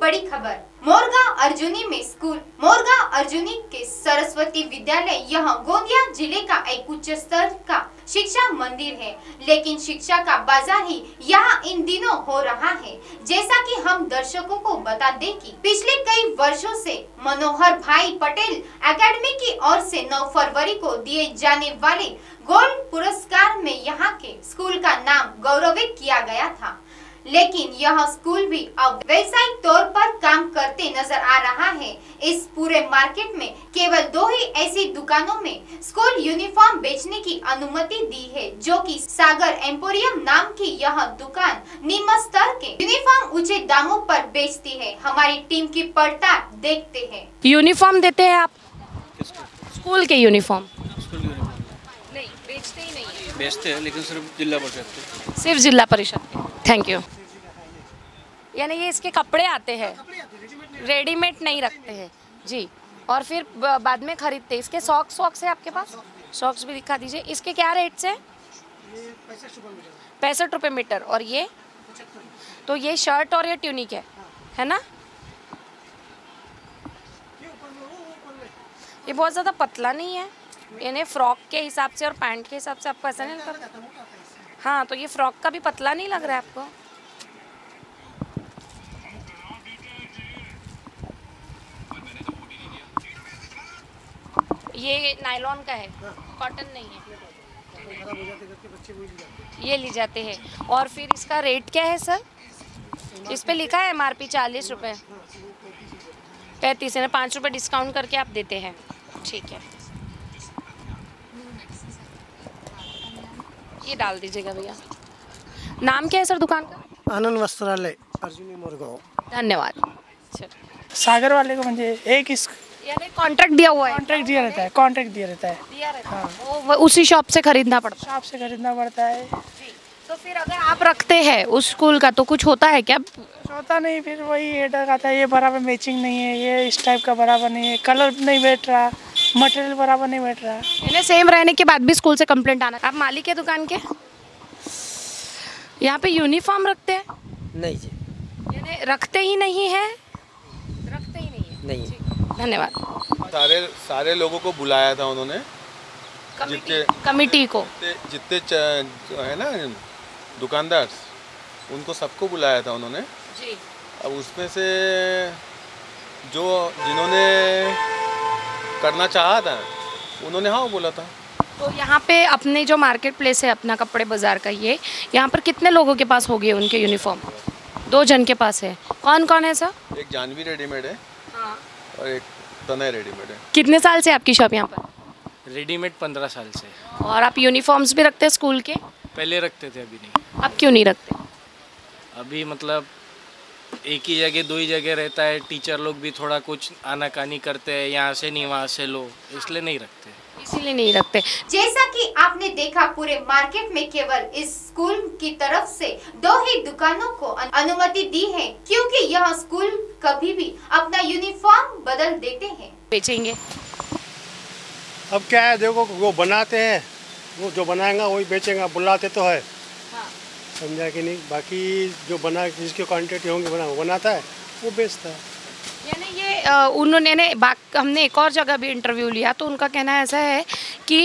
बड़ी खबर। मोरगा अर्जुनी में स्कूल। मोरगा अर्जुनी के सरस्वती विद्यालय, यह गोंदिया ज़िले का एक उच्च स्तर का शिक्षा मंदिर है। लेकिन शिक्षा का बाज़ार ही यहाँ इन दिनों हो रहा है। जैसा कि हम दर्शकों को बता दें कि पिछले कई वर्षों से मनोहर भाई पटेल एकेडमी की ओर से 9 फरवरी को दिए जाने वाले गोल्ड पुरस्कार में यहाँ के स्कूल का नाम गौरवित किया गया था। लेकिन यह स्कूल भी अब व्यवसायिक तौर पर काम करते नज़र आ रहा है। इस पूरे मार्केट में केवल दो ही ऐसी दुकानों में स्कूल यूनिफॉर्म बेचने की अनुमति दी है जो कि सागर एम्पोरियम नाम की यह दुकान निम्न स्तर के यूनिफॉर्म ऊँचे दामों पर बेचती है। हमारी टीम की पड़ताल देखते हैं। यूनिफॉर्म देते हैं आप? स्कूल के यूनिफॉर्म? नहीं बेचते ही नहीं बेचते हैं लेकिन सिर्फ़ जिला परिषद सिर्फ़ जिला परिषद? थैंक यू यानी ये इसके कपड़े आते हैं। रेडीमेड नहीं रखते हैं। जी। और फिर बाद में खरीदते इसके सॉक्स सॉक्स है आपके पास? सॉक्स भी दिखा दीजिए। इसके क्या रेट्स है? पैंसठ रुपये मीटर। और ये? तो ये शर्ट और ये ट्यूनिक है। है ना? ये बहुत ज़्यादा पतला नहीं है। यानी फ्रॉक के हिसाब से और पैंट के हिसाब से आपको ऐसा नहीं लगता? हाँ तो ये फ्रॉक का भी पतला नहीं लग रहा है आपको? ये नायलॉन का है, कॉटन नहीं है। ये ली जाते हैं। और फिर इसका रेट क्या है, सर? इस पे लिखा है एम आर पी चालीस रुपये पैंतीस है ना, पाँच रुपये डिस्काउंट करके आप देते हैं। ठीक है। ये डाल दीजिएगा भैया। नाम क्या है सर दुकान का? आनंद वस्त्रालय अर्जुनी मोरगाव धन्यवाद। सागर वाले को म्हणजे एक इस यानी कॉन्ट्रैक्ट दिया हुआ है। कॉन्ट्रैक्ट दिया रहता है कॉन्ट्रैक्ट दिया रहता है। दिया रहता है। वो- वो उसी शॉप से खरीदना पड़ता है। शॉप से खरीदना पड़ता है। है तो फिर अगर आप रखते हैं उस स्कूल का तो कुछ होता है क्या? होता नहीं फिर वही एडर आता है ये बराबर मैचिंग नहीं है ये इस टाइप का बराबर नहीं है कलर नहीं बैठ रहा। मटेरियल बराबर नहीं बैठ रहा यानी सेम रहने के बाद भी स्कूल से कंप्लेंट आना। आप मालिक है दुकान के? यहाँ पे यूनिफॉर्म रखते हैं? नहीं जी। यानी रखते ही नहीं है? रखते ही नहीं है। नहीं। धन्यवाद। सारे सारे लोगों को बुलाया था उन्होंने। कमिटी जितने- कमिटी को। जितने है ना दुकानदार उनको सबको बुलाया था उन्होंने। जी। अब उसमें से जो जिन्होंने करना चाहा था। उन्होंने हाँ बोला था। तो यहाँ पे अपने जो मार्केट प्लेस है अपना कपड़े बाज़ार का ये यहाँ पर कितने लोगों के पास हो गए उनके यूनिफॉर्म दो जन के पास है। कौन कौन है सर? एक जानवी रेडीमेड है। हाँ। और एक तनय रेडीमेड है। कितने साल से आपकी शॉप यहाँ पर? रेडीमेड पंद्रह साल से। और आप यूनिफॉर्म्स भी रखते हैं स्कूल के? पहले रखते थे अभी नहीं। आप क्यों नहीं रखते? अभी मतलब एक ही जगह दो ही जगह रहता है। टीचर लोग भी थोड़ा कुछ आनाकानी करते हैं यहाँ से नहीं वहाँ से लो इसलिए नहीं रखते। इसीलिए नहीं रखते। जैसा कि आपने देखा पूरे मार्केट में केवल इस स्कूल की तरफ़ से दो ही दुकानों को अनुमति दी है क्योंकि यह स्कूल कभी भी अपना यूनिफॉर्म बदल देते हैं। बेचेंगे। अब क्या है देखो वो बनाते हैं वो जो बनाएगा वही बेचेगा बुलाते तो है। समझा कि नहीं। बाकी जो बना जिसके क्वान्टिटी होंगे बना बनाता है वो बेचता है। यानी ये उन्होंने ने हमने एक और जगह भी इंटरव्यू लिया तो उनका कहना ऐसा है कि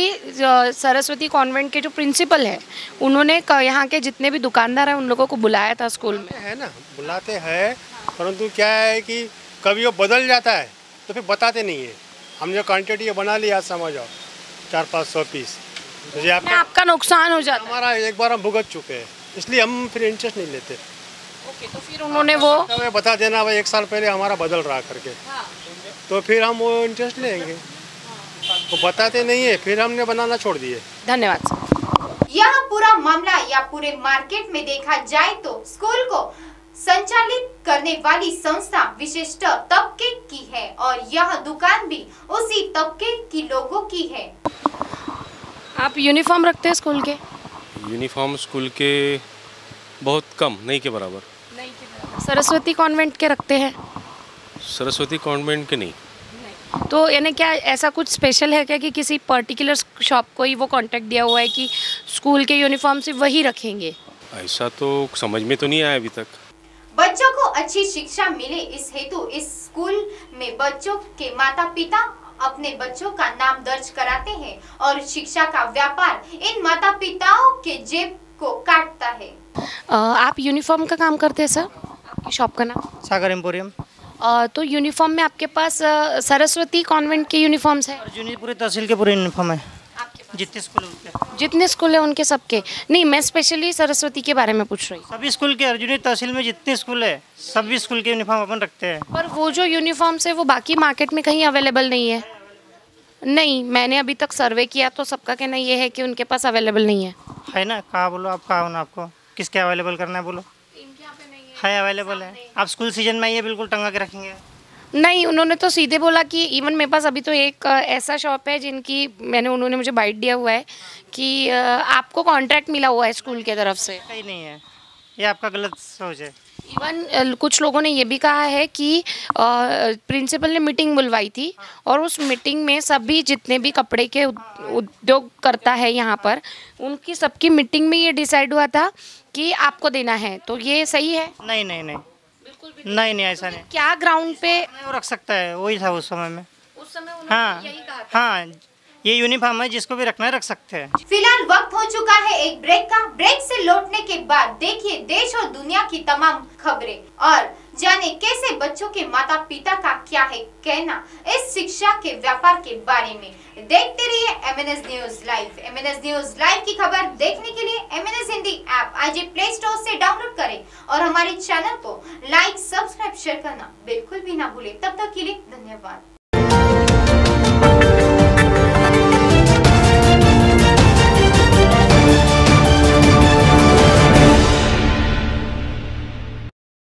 सरस्वती कॉन्वेंट के जो प्रिंसिपल है उन्होंने यहाँ के जितने भी दुकानदार हैं उन लोगों को बुलाया था स्कूल में। है ना बुलाते हैं परंतु क्या है कि कभी वो बदल जाता है तो फिर बताते नहीं है। हमने क्वान्टिटी बना लिया समझो चार पाँच सौ पीस। तो आपका आपका नुकसान हो जाता है। हमारा एक बार हम भुगत चुके हैं। इसलिए हम फिर इंटरेस्ट नहीं लेते। ओके तो फिर उन्होंने वो तो बता देना भाई एक साल पहले हमारा बदल रहा करके। हाँ। तो फिर हम वो इंटरेस्ट लेंगे। वो बताते नहीं है फिर हमने बनाना छोड़ दिए। धन्यवाद। यह पूरा मामला या पूरे मार्केट में देखा जाए तो स्कूल को संचालित करने वाली संस्था विशिष्ट तबके की है और यह दुकान भी उसी तबके की लोगों की है। आप यूनिफॉर्म रखते हैं स्कूल के? यूनिफॉर्म स्कूल के बहुत कम नहीं के बराबर। सरस्वती कॉन्वेंट के रखते हैं? सरस्वती कॉन्वेंट के नहीं। तो यानी क्या ऐसा कुछ स्पेशल है क्या कि किसी पर्टिकुलर शॉप को ही वो कांटेक्ट दिया हुआ है कि स्कूल के यूनिफॉर्म से वही रखेंगे? ऐसा तो समझ में तो नहीं आया अभी तक। बच्चों को अच्छी शिक्षा मिले इस हेतु इस स्कूल में बच्चों के माता पिता अपने बच्चों का नाम दर्ज कराते हैं और शिक्षा का व्यापार इन माता पिताओं के जेब को काटता है। आप यूनिफॉर्म का काम करते हैं सर? आपकी शॉप का नाम? सागर एम्पोरियम। तो यूनिफॉर्म में आपके पास सरस्वती कॉन्वेंट के यूनिफॉर्म्स है? पूरे तहसील के पूरे यूनिफॉर्म है। आपके जितने स्कूल है जितने स्कूल है उनके सबके। नहीं मैं स्पेशली सरस्वती के बारे में पूछ रही हूँ। सभी स्कूल के अर्जुनी तहसील में जितने स्कूल है सभी स्कूल के यूनिफॉर्म अपन रखते हैं। पर वो जो यूनिफॉर्म्स है वो बाकी मार्केट में कहीं अवेलेबल नहीं है। नहीं मैंने अभी तक सर्वे किया तो सबका कहना ये है कि उनके पास अवेलेबल नहीं है। है ना? कहाँ बोलो आप कहाँ होना आपको? किसके अवेलेबल करना है बोलो? है। अवेलेबल है। आप स्कूल सीज़न में आइए बिल्कुल टंगा के रखेंगे। नहीं उन्होंने तो सीधे बोला कि इवन मेरे पास अभी तो एक ऐसा शॉप है जिनकी मैंने उन्होंने मुझे बाइट दिया हुआ है कि आपको कॉन्ट्रैक्ट मिला हुआ है स्कूल की तरफ़ से। कहीं नहीं है। ये आपका गलत सोच है। इवन कुछ लोगों ने ये भी कहा है कि प्रिंसिपल ने मीटिंग बुलवाई थी और उस मीटिंग में सभी जितने भी कपड़े के उद्योग करता है यहाँ पर उनकी सबकी मीटिंग में ये डिसाइड हुआ था कि आपको देना है। तो ये सही है? नहीं नहीं नहीं। नहीं नहीं ऐसा नहीं। क्या ग्राउंड पे वो रख सकता है वही था उस समय में। उस समय हाँ हाँ ये यूनिफॉर्म है जिसको भी रखना है रख सकते हैं। फ़िलहाल वक्त हो चुका है एक ब्रेक का। ब्रेक से लौटने के बाद देखिए देश और दुनिया की तमाम खबरें। और जाने कैसे बच्चों के माता पिता का क्या है कहना इस शिक्षा के व्यापार के बारे में देखते रहिए MNS news live MNS news live की खबर देखने के लिए एमएनएस हिंदी ऐप आज प्ले स्टोर से डाउनलोड करें और हमारे चैनल को लाइक, सब्सक्राइब शेयर करना बिल्कुल भी ना भूले। तब तक के लिए धन्यवाद।